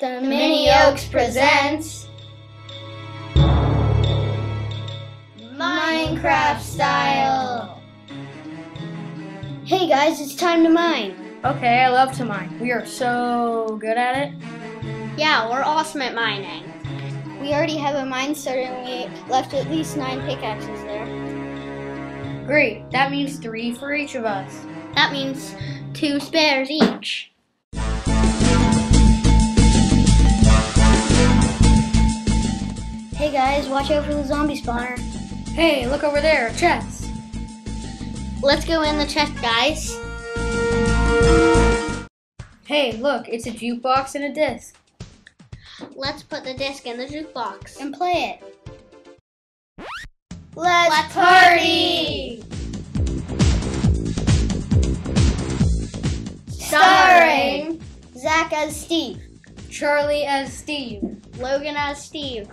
The Mini Oaks presents Minecraft style. Hey guys, it's time to mine. Okay, I love to mine. We are so good at it. Yeah, we're awesome at mining. We already have a mine started and we left at least nine pickaxes there. Great, that means three for each of us. That means two spares each. Watch out for the zombie spawner. Hey, look over there, a chest. Let's go in the chest, guys. Hey, look, it's a jukebox and a disc. Let's put the disc in the jukebox. And play it. Let's, Let's party! Starring Zach as Steve, Charlie as Steve. Logan as Steve,